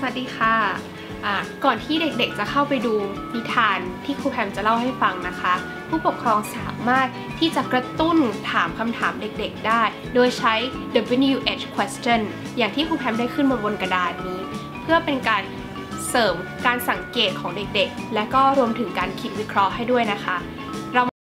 สวัสดีค่ะ ก่อนที่เด็กๆจะเข้าไปดูนิทานที่ครูแพมจะเล่าให้ฟังนะคะ ผู้ปกครองสามารถที่จะกระตุ้นถามคำถามเด็กๆได้ โดยใช้ WH question อย่างที่ครูแพมได้ขึ้นมาบนกระดานนี้ เพื่อเป็นการเสริมการสังเกตของเด็กๆ และก็รวมถึงการคิดวิเคราะห์ให้ด้วยนะคะ